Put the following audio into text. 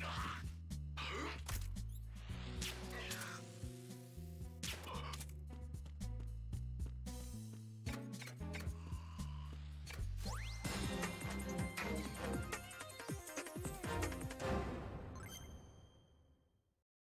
No!